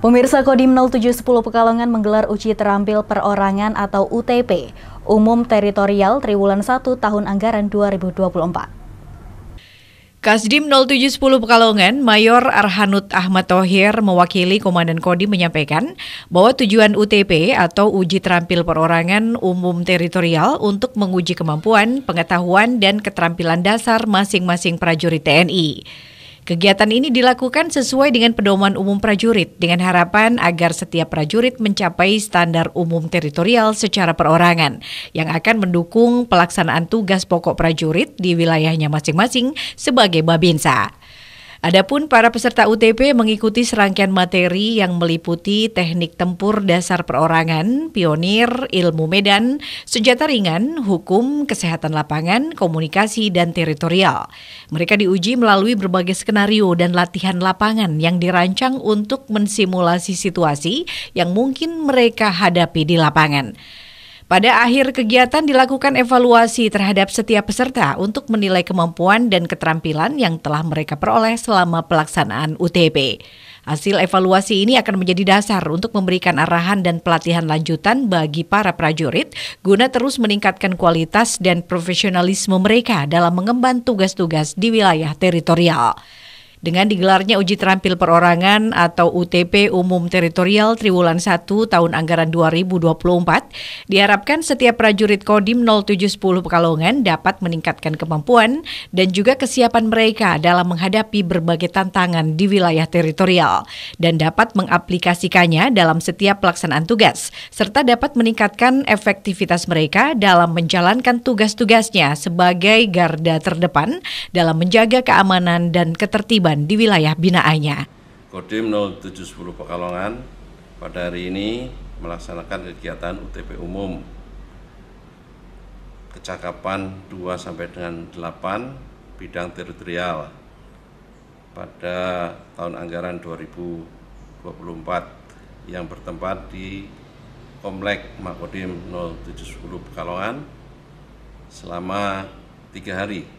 Pemirsa Kodim 0710 Pekalongan menggelar uji terampil perorangan atau UTP Umum Teritorial Triwulan 1 tahun anggaran 2024. Kasdim 0710 Pekalongan, Mayor Arhanut Ahmad Tohir mewakili Komandan Kodim menyampaikan bahwa tujuan UTP atau Uji Terampil Perorangan Umum Teritorial untuk menguji kemampuan, pengetahuan, dan keterampilan dasar masing-masing prajurit TNI. Kegiatan ini dilakukan sesuai dengan pedoman umum prajurit dengan harapan agar setiap prajurit mencapai standar umum teritorial secara perorangan yang akan mendukung pelaksanaan tugas pokok prajurit di wilayahnya masing-masing sebagai Babinsa. Adapun para peserta UTP mengikuti serangkaian materi yang meliputi teknik tempur dasar perorangan, pionir, ilmu medan, senjata ringan, hukum, kesehatan lapangan, komunikasi, dan teritorial. Mereka diuji melalui berbagai skenario dan latihan lapangan yang dirancang untuk mensimulasi situasi yang mungkin mereka hadapi di lapangan. Pada akhir kegiatan dilakukan evaluasi terhadap setiap peserta untuk menilai kemampuan dan keterampilan yang telah mereka peroleh selama pelaksanaan UTP. Hasil evaluasi ini akan menjadi dasar untuk memberikan arahan dan pelatihan lanjutan bagi para prajurit guna terus meningkatkan kualitas dan profesionalisme mereka dalam mengemban tugas-tugas di wilayah teritorial. Dengan digelarnya uji terampil perorangan atau UTP Umum Teritorial Triwulan 1 tahun anggaran 2024, diharapkan setiap prajurit Kodim 0710 Pekalongan dapat meningkatkan kemampuan dan juga kesiapan mereka dalam menghadapi berbagai tantangan di wilayah teritorial dan dapat mengaplikasikannya dalam setiap pelaksanaan tugas serta dapat meningkatkan efektivitas mereka dalam menjalankan tugas-tugasnya sebagai garda terdepan dalam menjaga keamanan dan ketertiban korban di wilayah binaannya. Kodim 0710 Pekalongan pada hari ini melaksanakan kegiatan UTP umum kecakapan 2 sampai dengan 8 bidang teritorial pada tahun anggaran 2024 yang bertempat di Komplek Makodim 0710 Pekalongan selama tiga hari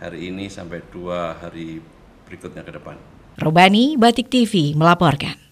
hari ini sampai dua hari berikutnya ke depan. Robani Batik TV melaporkan.